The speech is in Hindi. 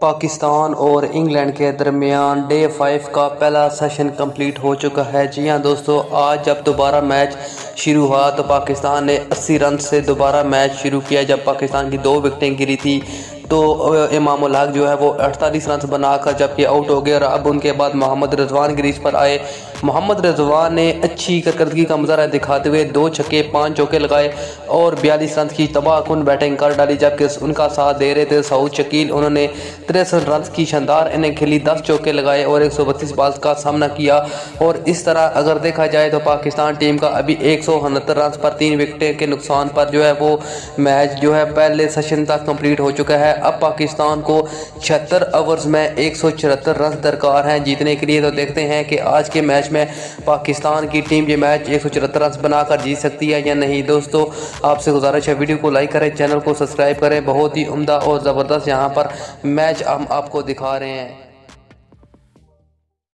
पाकिस्तान और इंग्लैंड के दरमियान डे फाइव का पहला सेशन कंप्लीट हो चुका है। जी हाँ दोस्तों, आज जब दोबारा मैच शुरू हुआ तो पाकिस्तान ने 80 रन से दोबारा मैच शुरू किया, जब पाकिस्तान की दो विकटें गिरी थी। तो इमाम हक जो है वो अड़तालीस रन बनाकर जबकि आउट हो गए और अब उनके बाद मोहम्मद रजवान ग्रीज पर आए। मोहम्मद रजवान ने अच्छी करकर्दगी का मुजाहरा दिखाते हुए दो छक्के, पाँच चौके लगाए और बयालीस रन की तबाहकुन बैटिंग कर डाली, जबकि उनका साथ दे रहे थे सऊद शकील। उन्होंने तिरसठ रन की शानदार इन्हें खेली, दस चौके लगाए और एक सौ बत्तीस बाल का सामना किया। और इस तरह अगर देखा जाए तो पाकिस्तान टीम का अभी एक सौ उनहत्तर रन पर तीन विकटें के नुकसान पर जो है वो मैच जो है पहले सेशन तक कंप्लीट हो चुका है। अब पाकिस्तान को छिहत्तर ओवर्स में एक सौ चौहत्तर रन दरकार हैं जीतने के लिए। तो देखते हैं कि आज के मैच में पाकिस्तान की टीम ये मैच एक सौ चौहत्तर रन बनाकर जीत सकती है या नहीं। दोस्तों, आपसे गुजारिश है वीडियो को लाइक करें चैनल को सब्सक्राइब करें। बहुत ही उमदा और ज़बरदस्त यहाँ पर मैच हम आपको दिखा रहे हैं।